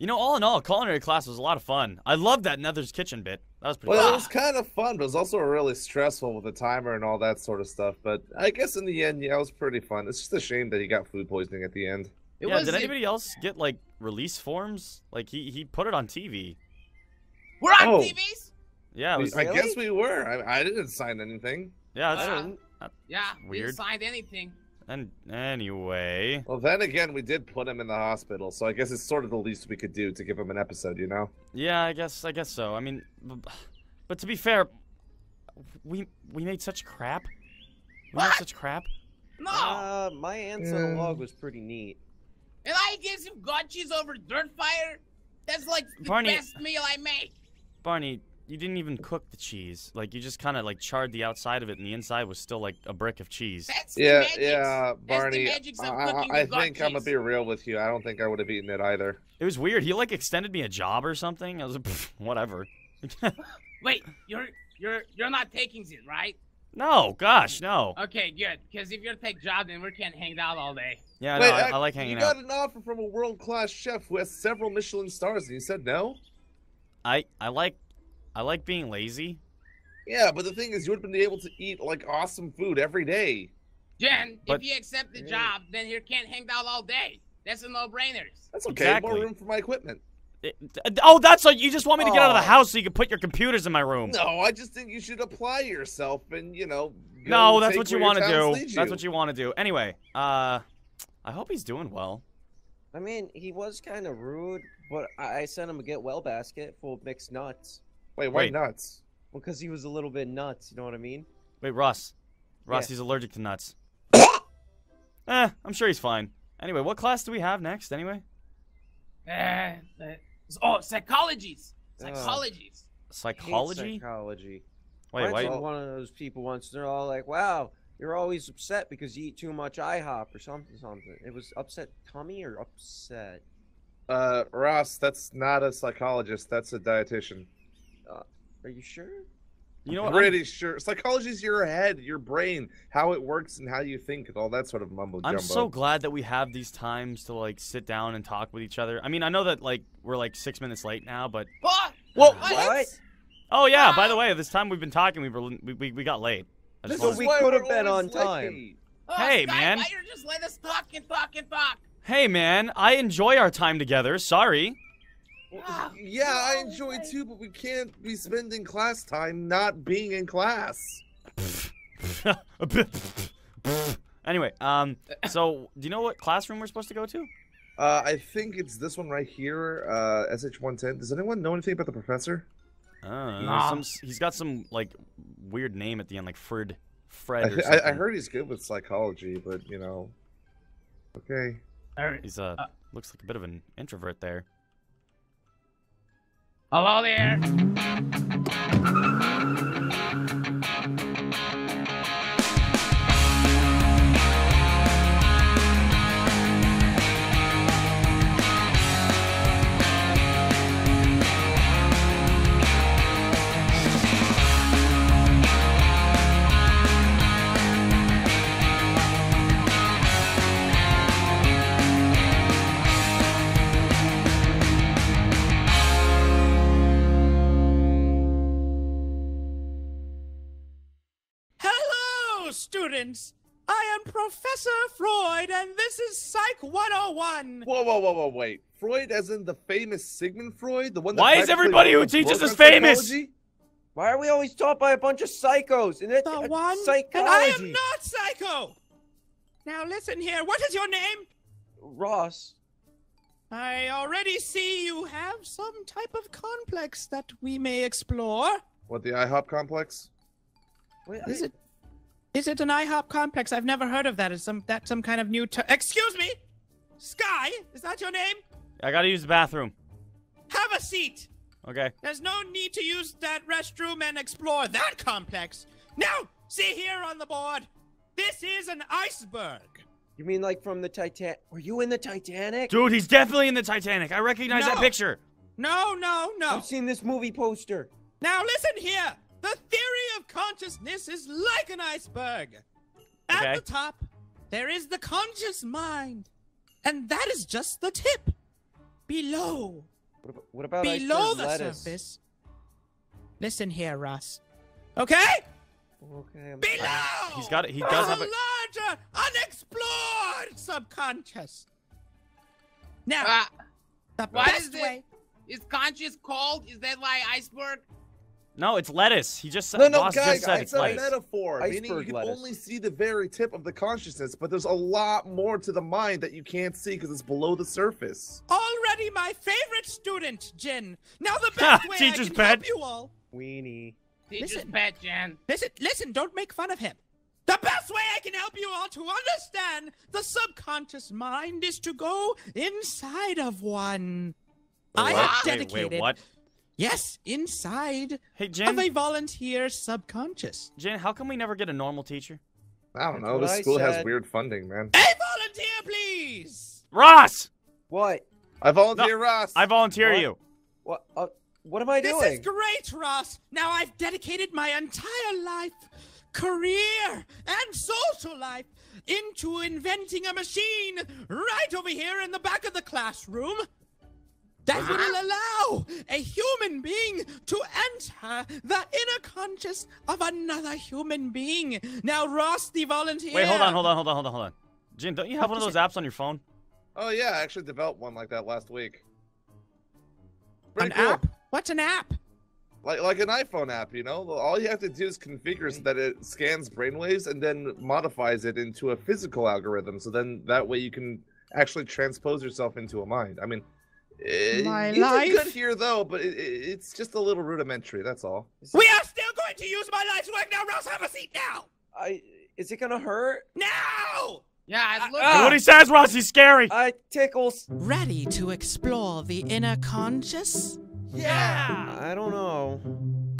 You know, all in all, culinary class was a lot of fun. I loved that Nether's kitchen bit. That was pretty Well, it was kind of fun, but it was also really stressful with the timer and all that sort of stuff. But I guess in the end, yeah, it was pretty fun. It's just a shame that he got food poisoning at the end. It yeah, was did anybody else get like release forms? Like he he put it on TV. We're on Oh. TVs. Yeah, it We- was, I Really? guess we were. I, I didn't sign anything. yeah. I That's, didn't. Yeah, we Weird. signed anything. And anyway, Well, then again, we did put him in the hospital, so I guess it's sort of the least we could do to give him an episode, you know? yeah, I guess I guess so. I mean, but to be fair, we we made such crap. We made such crap. No, Uh, my ants on Yeah. log was pretty neat. and I gives you gotchis over dirt fire. That's like the Barney- best meal I make. Barney, you didn't even cook the cheese. Like you just kind of like charred the outside of it, and the inside was still like a brick of cheese. That's the Yeah, magics. yeah, the Barney. magics of I, cooking I with think I'm gonna be real with you. I don't think I would have eaten it either. It was weird. He like extended me a job or something. I was like, whatever. Wait, you're you're you're not taking it, right? no, gosh, no. Okay, good. Because if you're take job, then we can't hang out all day. Yeah, Wait, no, I, I- I like hanging out. you out. got an offer from a world-class chef who has several Michelin stars, and you said no. I I like I like being lazy. Yeah, but the thing is, you would have been able to eat like awesome food every day. Jen, But- if you accept the Yeah. job, then you can't hang out all day. That's a no-brainer. That's okay. Exactly. More room for my equipment. It- oh, that's what you just want me to get out of the Oh. house so you can put your computers in my room. No, I just think you should apply yourself and you know. No, that's what you want to do. talents lead That's what you want to do. Anyway, uh, I hope he's doing well. I mean, he was kind of rude, but I I sent him a get well basket full of mixed nuts. Wait, why Wait. nuts? Well, because he was a little bit nuts, you know what I mean? Wait, Russ. Russ, Yeah. he's allergic to nuts. eh, I'm sure he's fine. Anyway, what class do we have next? Anyway, Uh, uh, oh, psychologies. Uh, Psychologies. Hate psychology. Psychology. Wait, I wait. one of those people once. They're all like, "Wow, you're always upset because you eat too much IHOP or something, something." It was upset tummy or upset. Uh, Ross, that's not a psychologist. That's a dietitian. Are you sure? You know what? I'm- Pretty sure. Psychology's your head, your brain, how it works, and how you think, and all that sort of mumbo jumbo. I'm so glad that we have these times to like sit down and talk with each other. I mean, I know that like we're like six minutes late now, but What? Well, What? oh yeah. By the ah. way, this time we've been talking, we were we, we, we got late. I just This is we could have been on time. Oh, Hey, Sky, man. Why you just let us talk and talk and talk? Hey man, I enjoy our time together. Sorry. Ah, Yeah, I enjoy way. too, but we can't be spending class time not being in class. anyway, um, so do you know what classroom we're supposed to go to? Uh, I think it's this one right here, uh, SH110. Does anyone know anything about the professor? I Nah. some, he's got some like weird name at the end, like Fred. Fred. I, or I, I heard he's good with psychology, but you know. Okay. Alright. He's uh, Uh, looks like a bit of an introvert there. Hello there. Professor Freud, and this is Psych 101. Whoa, whoa, whoa, whoa, wait. Freud, as in the famous Sigmund Freud, the one. That Why is everybody who teaches books us famous? psychology? Why are we always taught by a bunch of psychos? And it, The uh, one, psychology. and I am not psycho. Now listen here. What is your name? Ross. I already see you have some type of complex that we may explore. What the IHOP complex? Wait, Is I- it? Is it an IHOP complex? I've never heard of that. Is some that some kind of new? Ter- Excuse me, Sky. Is that your name? I gotta use the bathroom. Have a seat. Okay. There's no need to use that restroom and explore that complex. Now, see here on the board. This is an iceberg. You mean like from the Titanic? Were you in the Titanic? Dude, he's definitely in the Titanic. I recognize that No. picture. No, no, no. I've seen this movie poster. Now listen here. The theory of consciousness is like an iceberg. At Okay. the top, there is the conscious mind. And that is just the tip. Below What about, what about below the lettuce? surface. Listen here, Russ. Okay? Okay. I'm- Below! He's got it- he does have a a- larger, unexplored subconscious. Now, Uh, the what best is it? way. is conscious cold? Is that why iceberg? No, it's lettuce. He just said. No, no, Ross guys, just said it's it's a lettuce. metaphor. Meaning you can lettuce. only see the very tip of the consciousness, but there's a lot more to the mind that you can't see because it's below the surface. Already my favorite student, Jin. Now the best way I can pet. help you all. Weenie. Teacher's Listen. pet, Jen. Listen, listen, don't make fun of him. The best way I can help you all to understand the subconscious mind is to go inside of one. I What? have Wait, dedicated. Wait, what? Yes, inside Hey, of Jen. a volunteer subconscious. Jen, how come we never get a normal teacher? I don't That's know. This I school has weird funding, man. A volunteer, please. Ross, What? I volunteer, Ross. I volunteer What? you. What? Uh, what am I This doing? is great, Ross. Now I've dedicated my entire life, career, and social life into inventing a machine right over here in the back of the classroom that will allow a human being to enter the inner conscious of another human being. Now, Ross, the volunteer. Wait, hold on, hold on, hold on, hold on, hold on. Jen, don't you have one of those apps on your phone? Oh yeah, I actually developed one like that last week. Pretty An cool. app? What's an app? Like like an iPhone app, you know. All you have to do is configure so that it scans brainwaves and then modifies it into a physical algorithm. So then that way you can actually transpose yourself into a mind. I mean, My you did life- good here though, but it, it- it's just a little rudimentary. That's all. We are still going to use my life's work now, Ross. Have a seat now. I. Is it gonna hurt? No. Yeah, it looks. Ah! What he says, Ross, he's scary. I tickles. Ready to explore the inner conscious? yeah. I don't know.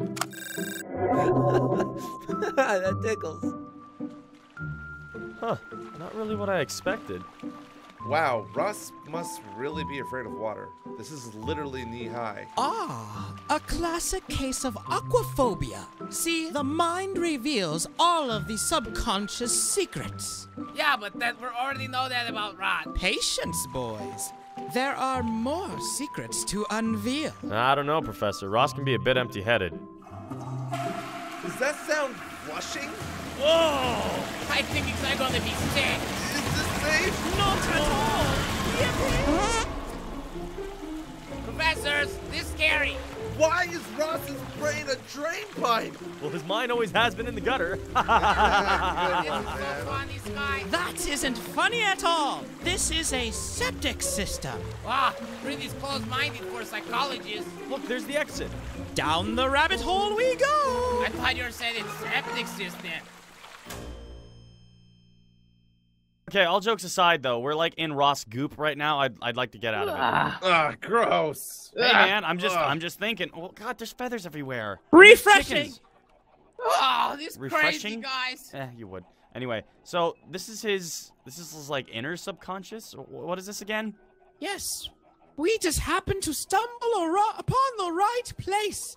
that tickles. Huh. Not really what I expected. Wow, Russ must really be afraid of water. This is literally knee high. Ah, a classic case of aquaphobia. See, the mind reveals all of the subconscious secrets. Yeah, but that we already know that about Rod. Patience, boys. There are more secrets to unveil. I don't know, Professor. Ross can be a bit empty-headed. Does that sound flushing? Whoa! I think it's not gonna be sick. Is this safe? Not at all. Professors, this is scary. Why is Ross's brain a drain pipe? Well, his mind always has been in the gutter. This is so funny, That isn't funny at all. This is a septic system. Ah, really closed-minded for psychologists. Look, there's the exit. Down the rabbit hole we go. I thought you were saying it's septic system. Okay, all jokes aside, though, we're like in Ross goop right now. I'd, I'd like to get out of it. Ah, gross. Hey, Ah, man, I'm just ugh. I'm just thinking. Well, God, there's feathers everywhere. Refreshing. Chickens. Oh, this crazy guys. Eh, you would. Anyway, so this is his. This is his like inner subconscious. What is this again? Yes, we just happened to stumble upon the right place.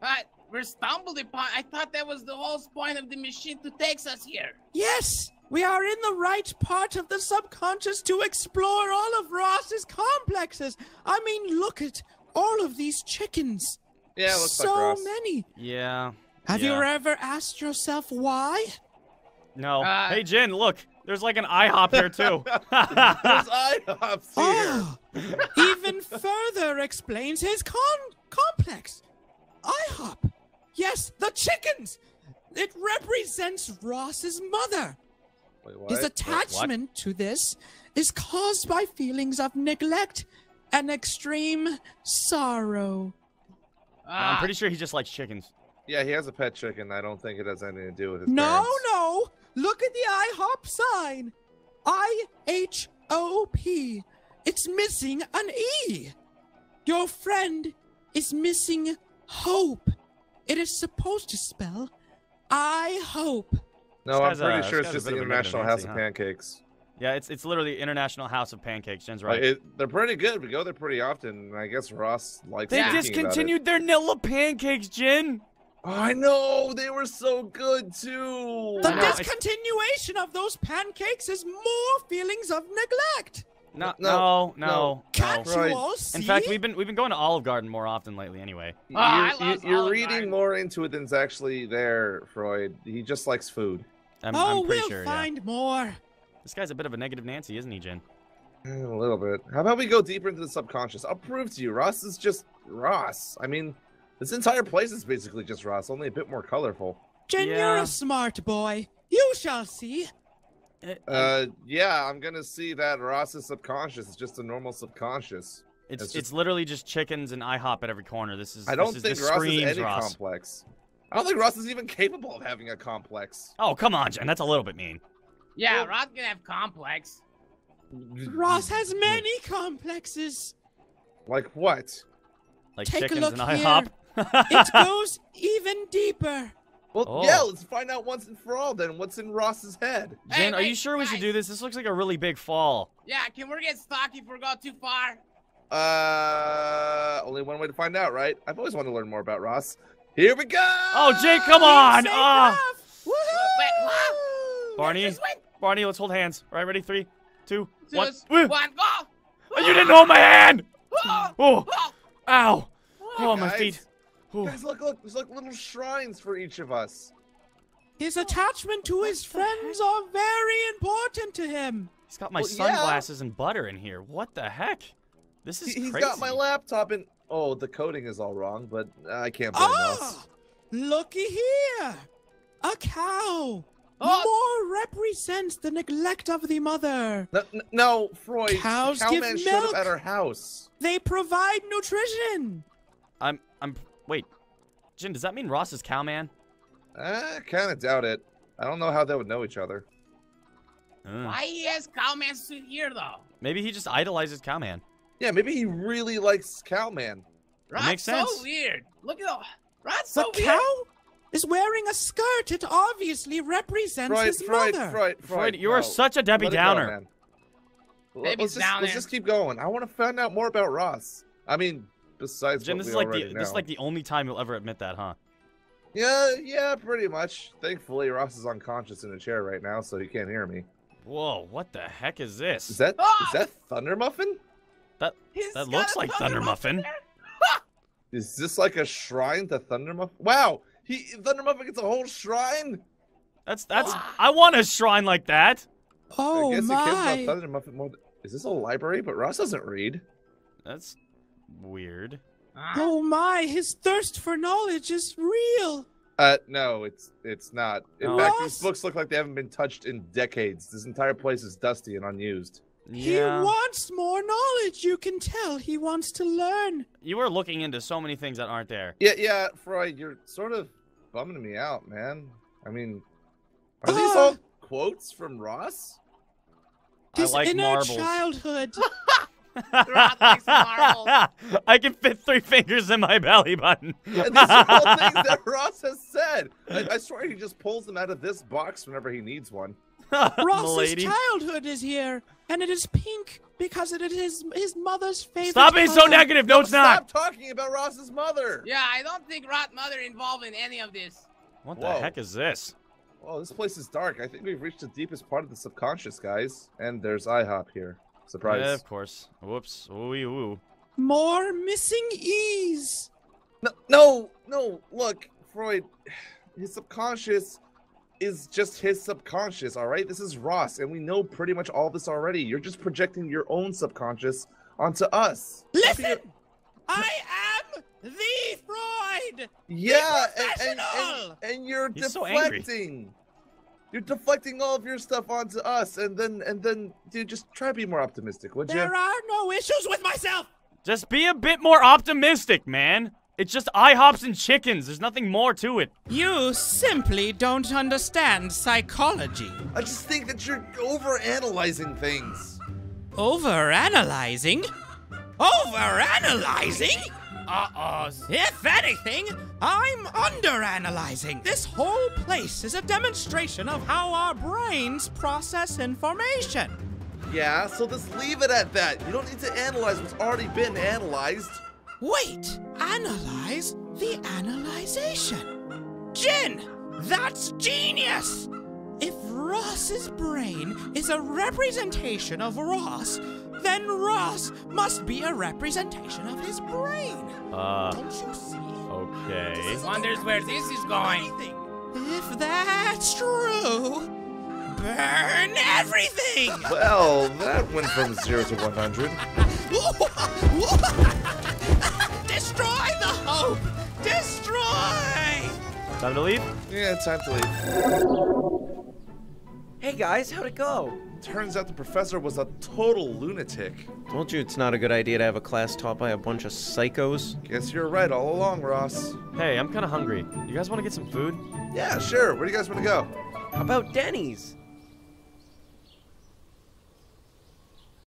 But we're stumbled upon. I thought that was the whole point of the machine to take us here. Yes, we are in the right part of the subconscious to explore all of Ross's complexes. I mean, look at all of these chickens. Yeah, it looks so like Ross. many. Yeah. Have you ever asked yourself why? No. Uh, hey, Jen, look. There's like an IHOP here too. There's IHOPs here. Oh, even further explains his con- complex. IHOP. Yes, the chickens. It represents Ross's mother. Wait, what? His attachment to this is caused by feelings of neglect and extreme sorrow. I'm Ah, pretty sure he just likes chickens. Yeah, he has a pet chicken. I don't think it has anything to do with his No, parents. no. Look at the IHOP sign. I H O P. It's missing an E. Your friend is missing hope. It is supposed to spell I hope. No, I'm guy's a- pretty sure it's just the International negative House of huh? Pancakes. Yeah, it's it's literally International House of Pancakes. Jen's Like, right. it, they're pretty good. We go there pretty often. and I guess Ross likes. they Yeah. about it. discontinued their Nilla pancakes, Jen. Oh, I know they were so good too. The I know, it's- discontinuation of those pancakes is more feelings of neglect. No, No, no, no. no. Can't Right. you all see? In fact, we've been we've been going to Olive Garden more often lately. Anyway. Oh, you're, I you- love you're Olive reading Garden. more into it than's actually there, Freud. He just likes food. I'm, oh, I'm pretty we'll sure. Yeah. find more. This guy's a bit of a negative Nancy, isn't he, Jin? Eh, A little bit. How about we go deeper into the subconscious? I'll prove to you. Ross is just Ross. I mean, this entire place is basically just Ross, only a bit more colorful. Jen, you're a smart boy. You shall see. Eh, Uh, yeah, I'm gonna see that Ross's subconscious is just a normal subconscious. it's it's it's, literally just chickens and IHOP at every corner. This is. I don't this is, think this Ross is any Ross. complex. I don't think Ross is even capable of having a complex. Oh come on, Jen. That's a little bit mean. Yeah, Well- Rod's gonna have complex. Ross has many complexes. Like what? Like Take a chickens look and here. IHOP. It goes even deeper. Well, Oh. yeah, let's find out once and for all then what's in Ross's head. Jen, Hey, are you wait, sure we should do this? This looks like a really big fall. Yeah, can we get stuck if we go too far? Uh, only one way to find out, right? I've always wanted to learn more about Ross. Here we go! Oh, Jake, come on! Safe Ah. Wait, what? Barney, Barney, let's hold hands. All right, ready? Three, two, one. Just one, go! Oh, you didn't hold my hand! Oh, Oh, oh, ow! Oh, my Guys, feet. Oh. Guys, look, look, there's like little shrines for each of us. His attachment to his friends are very important to him. He's got my Well, yeah. sunglasses and butter in here. What the heck? This is He- He's crazy. got my laptop and oh, the coding is all wrong, but I can't blame Ah, us. looky here. A cow. Oh. More represents the neglect of the mother. No, no Freud. Cows give Cowman showed milk. up at our house. They provide nutrition. I'm. I'm. Wait, Jin. Does that mean Ross is cowman? I kind of doubt it. I don't know how they would know each other. Uh, Why he has cowman suit here though? maybe he just idolizes cowman. Yeah, maybe he really likes Cowman. Rod's makes so sense. weird. Look at the Rod's The so weird. cow is wearing a skirt. It obviously represents Freud, his Freud, mother. Freud, Freud, Freud. you are such a Debbie Let it go, Downer. man. L- Debbie's let's just, down let's just keep going. I want to find out more about Ross. I mean, besides Jin, what this we is like the know. this is like the only time you'll ever admit that, huh? Yeah, yeah, pretty much. Thankfully, Ross is unconscious in a chair right now, so he can't hear me. Whoa, what the heck is this? Is that is Ah! that Thunder Muffin? He's That looks like Thunder Muffin. there. Is this like a shrine to Thunder Muffin? Wow, he Thunder Muffin gets a whole shrine. That's that's. I want a shrine like that. Oh I guess it cares about! Thunder Muffin more. th- Is this a library? But Ross doesn't read. That's weird. Ah, Oh my! His thirst for knowledge is real. Uh, no, it's it's not. In No. fact, Ross? these books look like they haven't been touched in decades. This entire place is dusty and unused. Yeah. He wants more knowledge. You can tell he wants to learn. You are looking into so many things that aren't there. Yeah, yeah, Freud, you're sort of bumming me out, man. I mean, are these Ah. all quotes from Ross? I His like inner marbles. childhood. Ross likes marbles. I can fit three fingers in my belly button. And these are all things that Ross has said. I, I swear he just pulls them out of this box whenever he needs one. Ross's Milady. childhood is here, and it is pink because it is his, his mother's favorite. Stop being so negative. No, it's not. Stop talking about Ross's mother. Yeah, I don't think Rod mother involved in any of this. What the heck is this? Oh, this place is dark. I think we've reached the deepest part of the subconscious, guys. And there's IHOP here. Surprise. Yeah, of course. Whoops. Ooh, ooh. More missing E's. No, no, no. Look, Freud, his subconscious is just his subconscious, all right? This is Ross, and we know pretty much all this already. You're just projecting your own subconscious onto us. Listen, being- I am the Freud. Yeah, and, and, and, and you're He's so deflecting. You're deflecting all of your stuff onto us, and then and then, dude, just try to be more optimistic, would you? There are no issues with myself. Just be a bit more optimistic, man. It's just IHOPs and chickens. There's nothing more to it. You simply don't understand psychology. I just think that you're over analyzing things. Overanalyzing? Overanalyzing? Uh-oh. If anything, I'm underanalyzing. This whole place is a demonstration of how our brains process information. Yeah, so just leave it at that. You don't need to analyze what's already been analyzed. Wait, analyze the analyzation. Jin, that's genius! If Ross's brain is a representation of Ross, then Ross must be a representation of his brain. Uh, Don't you see? okay. Wonders where this is going. Anything. If that's true, burn everything! Well, that went from zero to 100. Destroy the hope! Destroy! Time to leave? Yeah, time to leave. Hey guys, how'd it go? Turns out the professor was a total lunatic. Told you it's not a good idea to have a class taught by a bunch of psychos. Guess you're right all along, Ross. Hey, I'm kind of hungry. You guys want to get some food? Yeah, sure. Where do you guys want to go? How about Denny's?